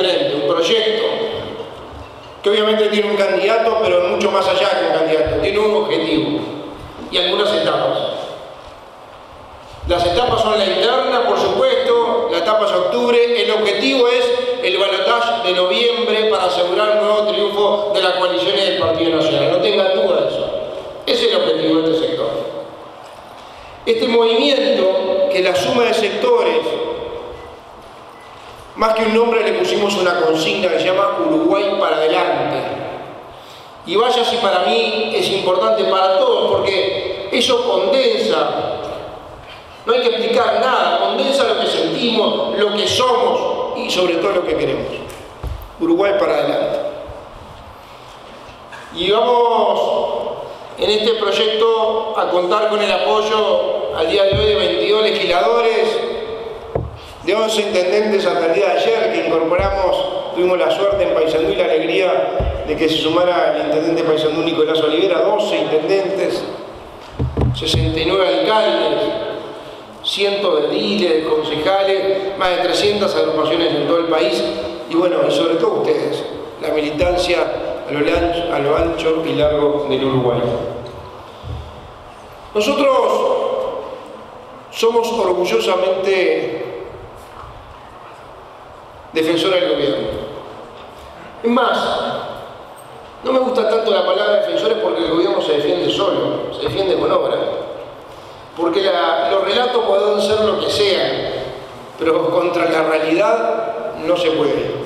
un proyecto que obviamente tiene un candidato, pero mucho más allá que un candidato, tiene un objetivo y algunas etapas. Las etapas son la interna, por supuesto, la etapa es octubre, el objetivo es el balotaje de noviembre para asegurar un nuevo triunfo de la coalición y del Partido Nacional. No tengan duda de eso. Ese es el objetivo de este sector. Este movimiento, que la suma de sectores más que un nombre le pusimos una consigna que se llama Uruguay para adelante. Y vaya si para mí es importante para todos, porque eso condensa, no hay que explicar nada, condensa lo que sentimos, lo que somos y sobre todo lo que queremos. Uruguay para adelante. Y vamos en este proyecto a contar con el apoyo al día de hoy de 22 legisladores, de 11 intendentes hasta el día de ayer que incorporamos, tuvimos la suerte en Paysandú y la alegría de que se sumara el intendente Paysandú Nicolás Olivera, 12 intendentes, 69 alcaldes, cientos de diles, de concejales, más de 300 agrupaciones en todo el país y bueno, y sobre todo ustedes, la militancia a lo, ancho, a lo ancho y largo del Uruguay. Nosotros somos orgullosamente defensora del gobierno. Es más, no me gusta tanto la palabra defensores porque el gobierno se defiende solo, se defiende con obra. Porque los relatos pueden ser lo que sean, pero contra la realidad no se puede.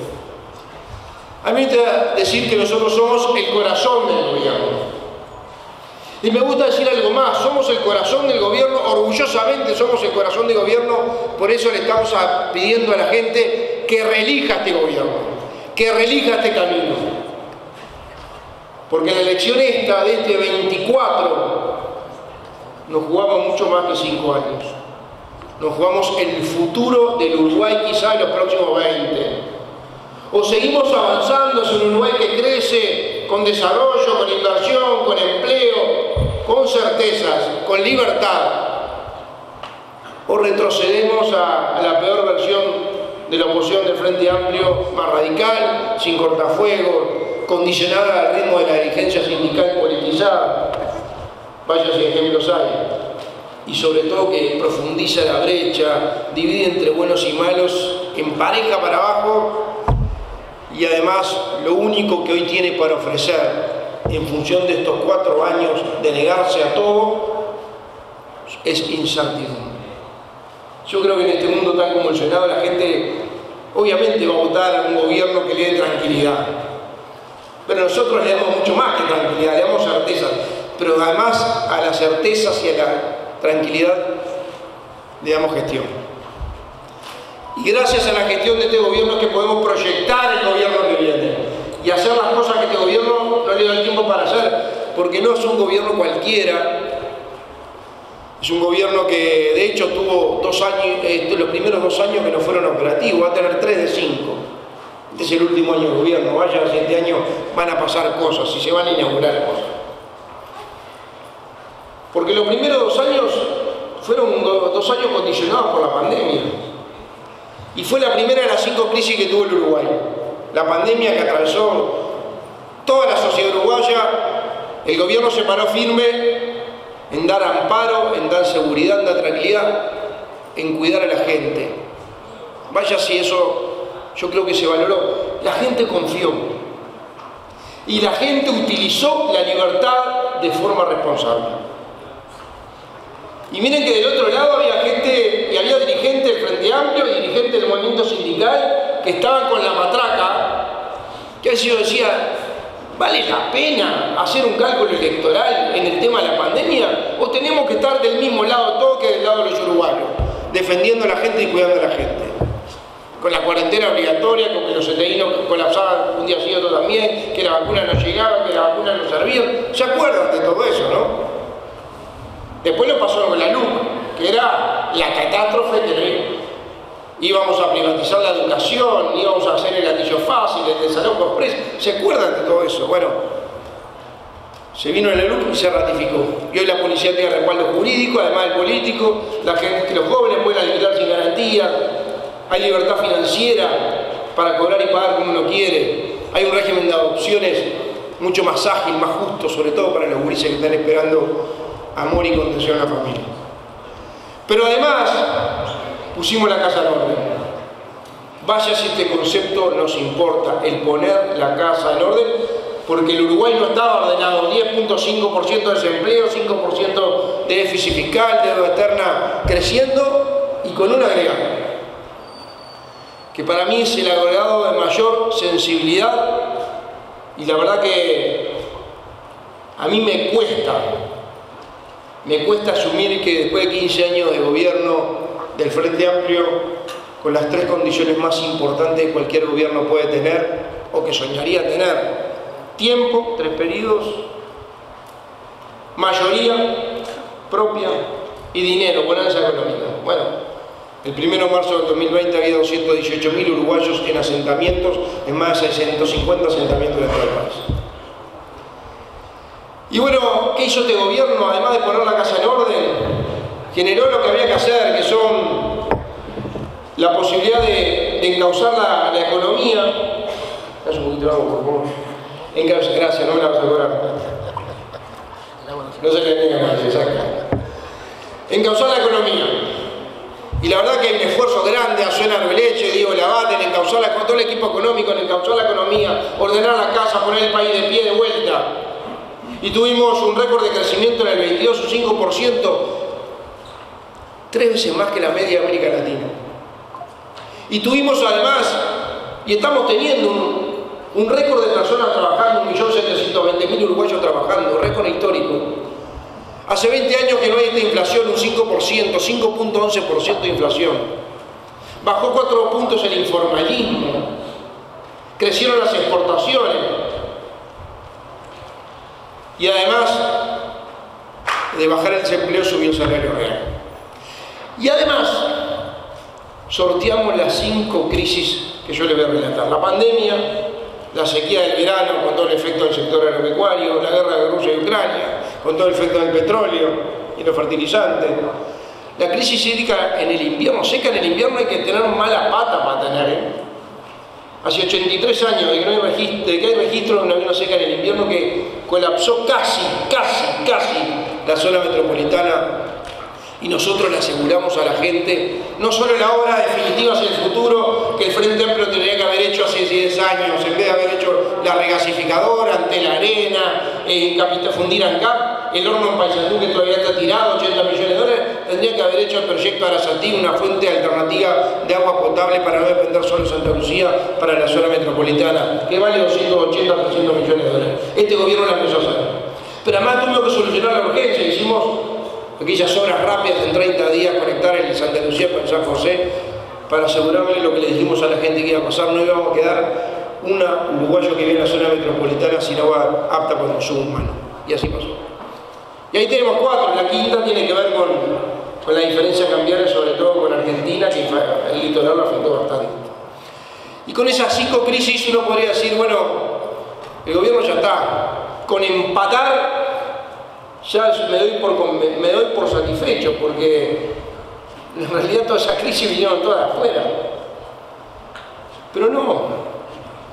A mí me gusta decir que nosotros somos el corazón del gobierno. Y me gusta decir algo más, somos el corazón del gobierno, orgullosamente somos el corazón del gobierno, por eso le estamos pidiendo a la gente que relija este gobierno, que relija este camino. Porque la elección esta de este 24 nos jugamos mucho más que 5 años. Nos jugamos el futuro del Uruguay quizá en los próximos 20. O seguimos avanzando hacia un Uruguay que crece con desarrollo, con inversión, con empleo, con certezas, con libertad. O retrocedemos a, a la peor versión de la oposición del Frente Amplio más radical, sin cortafuego, condicionada al ritmo de la dirigencia sindical politizada. Vaya si ejemplos hay. Y sobre todo que profundiza la brecha, divide entre buenos y malos, empareja para abajo y además lo único que hoy tiene para ofrecer en función de estos cuatro años de negarse a todo es incertidumbre. Yo creo que en este mundo tan convulsionado la gente obviamente va a votar a un gobierno que le dé tranquilidad. Pero nosotros le damos mucho más que tranquilidad, le damos certeza. Pero además a las certezas y a la tranquilidad le damos gestión. Y gracias a la gestión de este gobierno es que podemos proyectar el gobierno que viene y hacer las cosas que este gobierno no le da el tiempo para hacer, porque no es un gobierno cualquiera, es un gobierno que de hecho tuvo dos años, eh, los primeros dos años que no fueron operativos, va a tener tres de cinco. Este es el último año de gobierno, vaya, este año van a pasar cosas y se van a inaugurar cosas. Porque los primeros dos años fueron dos años condicionados por la pandemia. Y fue la primera de las cinco crisis que tuvo el Uruguay. La pandemia que atravesó toda la sociedad uruguaya, el gobierno se paró firme en dar amparo, en dar seguridad, en dar tranquilidad, en cuidar a la gente. Vaya si eso yo creo que se valoró. La gente confió. Y la gente utilizó la libertad de forma responsable. Y miren que del otro lado había gente, y había dirigentes del Frente Amplio y dirigentes del movimiento sindical que estaban con la matraca, que yo decía, ¿Vale la pena hacer un cálculo electoral en el tema de la pandemia? ¿O tenemos que estar del mismo lado todo que del lado de los uruguayos? Defendiendo a la gente y cuidando a la gente. Con la cuarentena obligatoria, con que los eteínos colapsaban un día sí otro también, que la vacuna no llegaba, que la vacuna no servía. ¿Se acuerdan de todo eso, no? Después lo pasó con la luz, que era la catástrofe terrible íbamos a privatizar la educación, íbamos a hacer el anillo fácil, el desalojo express. ¿Se acuerdan de todo eso? Bueno, se vino el luz y se ratificó. Y hoy la policía tiene respaldo jurídico, además del político, la gente, los jóvenes pueden alquilar sin garantía, hay libertad financiera. para cobrar y pagar como uno quiere. Hay un régimen de adopciones mucho más ágil, más justo, sobre todo para los gurises que están esperando amor y contención a la familia. Pero además pusimos la casa en orden. Vaya si este concepto nos importa, el poner la casa en orden, porque el Uruguay no estaba ordenado, 10.5% de desempleo, 5% de déficit fiscal, deuda eterna creciendo y con un agregado, que para mí es el agregado de mayor sensibilidad y la verdad que a mí me cuesta, me cuesta asumir que después de 15 años de gobierno del Frente Amplio, con las tres condiciones más importantes que cualquier gobierno puede tener o que soñaría tener, tiempo, tres periodos, mayoría propia y dinero, bonanza económica. Bueno, el 1 de marzo del 2020 había 218.000 uruguayos en asentamientos, en más de 650 asentamientos de todo el país. Y bueno, ¿qué hizo este gobierno? Además de poner la casa en orden, generó lo que había que hacer, que son la posibilidad de, encauzar la, economía. por favor. gracias, no me la vas a cobrar. No se le niega más, exacto. Encauzar la economía. Y la verdad que hay un esfuerzo grande, a Suena Arbeleche, Diego Labate, en encauzar la, todo el equipo económico, en encauzar la economía, ordenar la casa, poner el país de pie de vuelta. Y tuvimos un récord de crecimiento en el 22, un 5%, tres veces más que la media de América Latina. Y tuvimos además, y estamos teniendo un, récord de personas trabajando, 1.720.000 uruguayos trabajando, récord histórico. Hace 20 años que no hay esta inflación, un 5%, 5.11% de inflación. Bajó 4 puntos el informalismo. Crecieron las exportaciones. Y además de bajar el desempleo subió el salario real. Y además sorteamos las cinco crisis que yo le voy a relatar. La pandemia, la sequía del verano con todo el efecto del sector agropecuario, la guerra de Rusia y Ucrania, con todo el efecto del petróleo y los fertilizantes. La crisis hídrica en el invierno, seca en el invierno hay que tener mala pata para tener. ¿eh? Hace 83 años de que, no hay registro, de que hay registro de una vino seca en el invierno que colapsó casi, casi, casi la zona metropolitana y nosotros le aseguramos a la gente no solo la obra definitiva hacia el futuro que el Frente Amplio tendría que haber hecho hace 10 años, en vez de haber hecho la regasificadora ante la arena, en Capital Fundir ANCAP, el horno en Paysandú que todavía está tirado, 80 millones de dólares, tendría que haber hecho el proyecto Arasatí, una fuente alternativa de agua potable para no depender solo Santa Lucía, para la zona metropolitana, que vale 280, 300 millones de dólares. Este gobierno la empezó a hacer. Pero además tuvimos que solucionar la urgencia, hicimos aquellas obras rápidas en 30 días, conectar el Santa Lucía con San José, para asegurarle lo que le dijimos a la gente que iba a pasar, no íbamos a quedar una uruguayo que viene a la zona metropolitana sin agua apta para consumo humano. Y así pasó. Y ahí tenemos cuatro, la quinta tiene que ver con, con la diferencia cambiaria, sobre todo con Argentina, que el litoral lo afectó bastante. Y con esas cinco crisis uno podría decir, bueno, el gobierno ya está, con empatar ya me doy por, satisfecho porque en realidad todas esas crisis vinieron todas afuera. Pero no,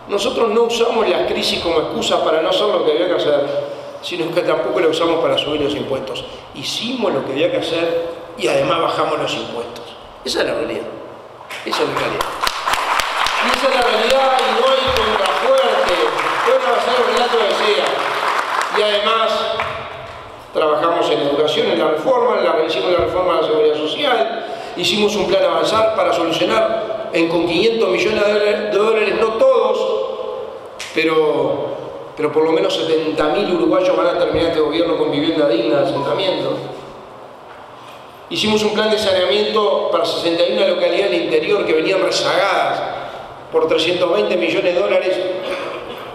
nosotros no usamos las crisis como excusa para no hacer lo que había que hacer, sino que tampoco la usamos para subir los impuestos. Hicimos lo que había que hacer y además bajamos los impuestos. Esa es la realidad. Esa es la realidad. Y esa es la realidad y no hay contrafuerte. Puede hacer el relato que sea. Y además Trabajamos en la reforma, la, hicimos la reforma de la seguridad social, hicimos un plan avanzar para solucionar en, con 500 millones de dólares, no todos, pero, pero por lo menos 70.000 uruguayos van a terminar este gobierno con vivienda digna de asentamiento. Hicimos un plan de saneamiento para 61 localidades del interior que venían rezagadas por 320 millones de dólares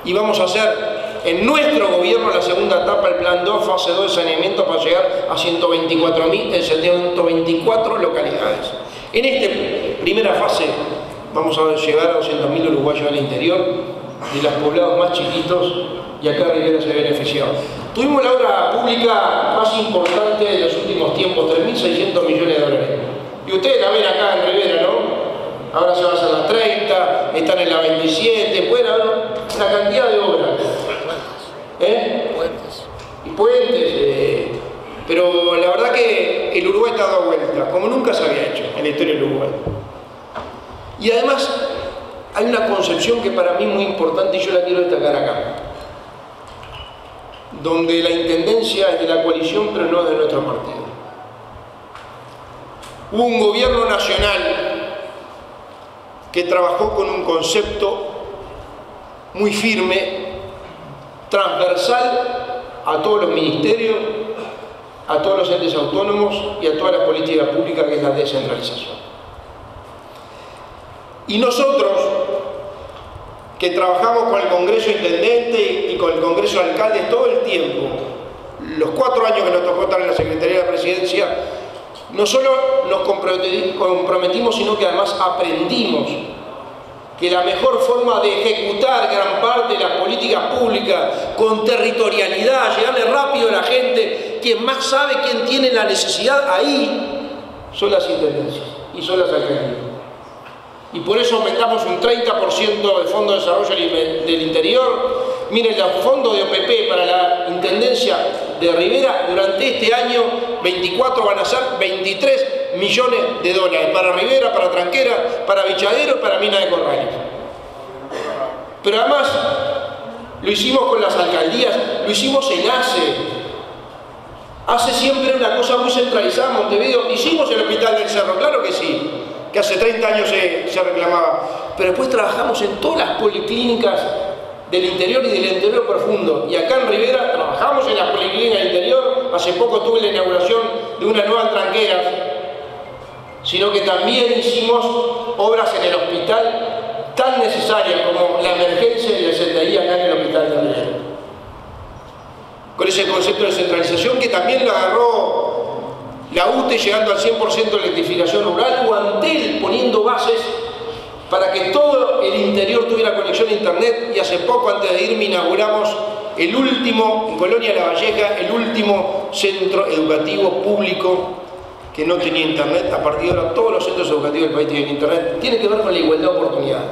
y vamos a hacer en nuestro gobierno, la segunda etapa, el plan 2, fase 2 de saneamiento para llegar a 124, en 124 localidades. En esta primera fase vamos a llegar a 200.000 uruguayos al interior, de los poblados más chiquitos, y acá Rivera se beneficiado. Tuvimos la obra pública más importante de los últimos tiempos, 3.600 millones de dólares. Y ustedes la ven acá en Rivera, ¿no? ahora se va a hacer la 30, están en la 27, pueden haber una cantidad de obras. ¿Eh? Puentes. Y puentes, eh, pero la verdad que el Uruguay está dado vuelta, como nunca se había hecho en la historia del Uruguay. Y además hay una concepción que para mí es muy importante y yo la quiero destacar acá, donde la intendencia es de la coalición pero no de nuestro partido. Hubo un gobierno nacional que trabajó con un concepto muy firme, transversal a todos los ministerios, a todos los entes autónomos y a todas las políticas públicas que es la descentralización. Y nosotros, que trabajamos con el Congreso Intendente y con el Congreso de Alcaldes todo el tiempo, los cuatro años que nos tocó estar en la Secretaría de la Presidencia, no solo nos comprometimos, sino que además aprendimos que la mejor forma de ejecutar gran parte de las políticas públicas con territorialidad, llegarle rápido a la gente, quien más sabe, quién tiene la necesidad ahí, son las intendencias y son las alcaldías y por eso aumentamos un 30% del Fondo de Desarrollo del Interior. Miren, los fondos de OPP para la Intendencia de Rivera durante este año 24 van a ser 23 millones de dólares para Rivera, para Tranquera, para Bichadero, para Mina de Corrales. Pero además lo hicimos con las alcaldías, lo hicimos en ACE. Hace siempre una cosa muy centralizada Montevideo. Hicimos el Hospital del Cerro, claro que sí que hace 30 años se, reclamaba. Pero después trabajamos en todas las policlínicas del interior y del interior profundo. Y acá en Rivera trabajamos en las policlínicas del interior. Hace poco tuve la inauguración de una nueva tranquera, sino que también hicimos obras en el hospital tan necesarias como la emergencia y la secretaría acá en el hospital de Rivera. Con ese concepto de centralización que también lo agarró la UTE llegando al 100% de electrificación rural, o Antel poniendo bases para que todo el interior tuviera conexión a internet y hace poco antes de irme inauguramos el último, en Colonia La Valleja, el último centro educativo público que no tenía internet. A partir de ahora todos los centros educativos del país tienen internet. Tiene que ver con la igualdad de oportunidades.